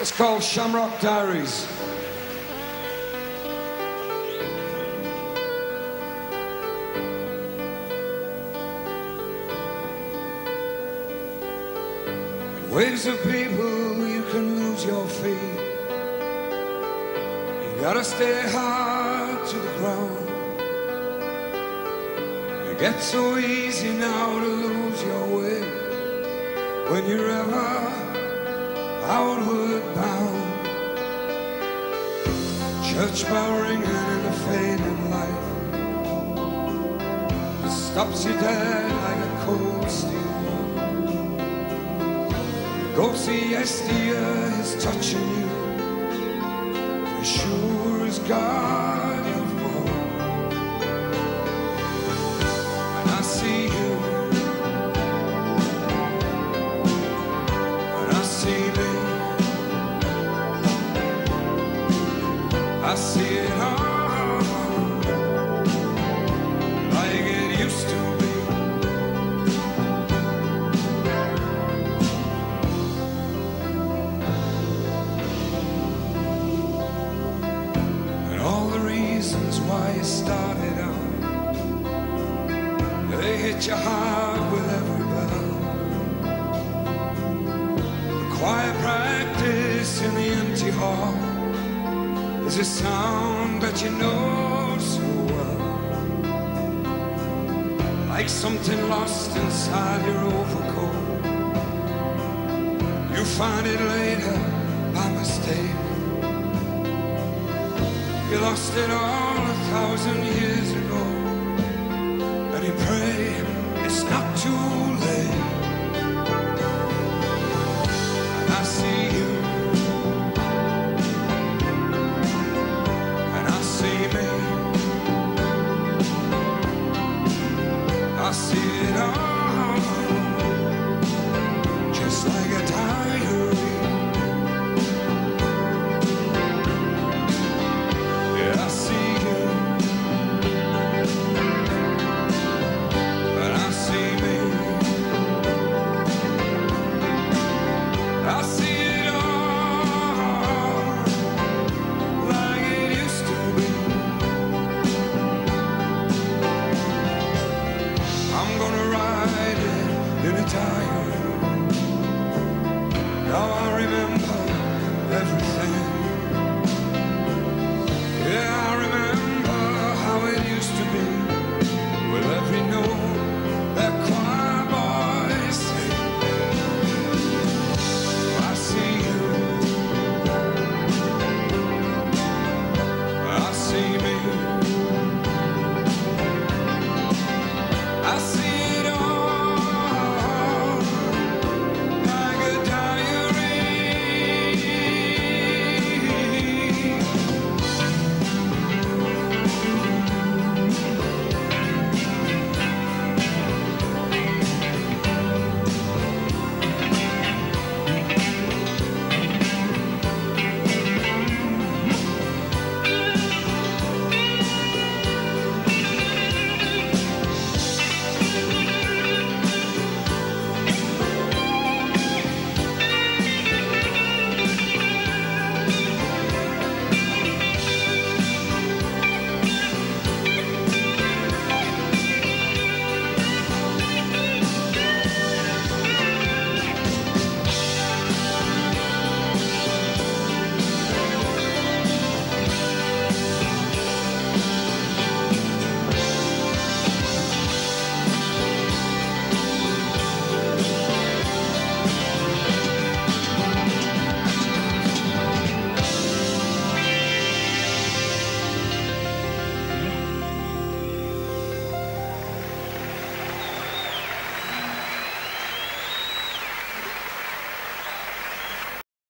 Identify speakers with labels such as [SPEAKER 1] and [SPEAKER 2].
[SPEAKER 1] It's called Shamrock Diaries. Waves of people, you can lose your feet. You gotta stay hard to the ground. It gets so easy now to lose your way when you're ever outward bound. Church bell ringing in the fading light stops you dead like a cold steel. Go see yesteryear is touching you as sure as God quiet practice in the empty hall is a sound that you know so well. Like something lost inside your overcoat. You find it later by mistake. You lost it all a thousand years ago. And you pray it's not too late. Tire. Now I remember everything.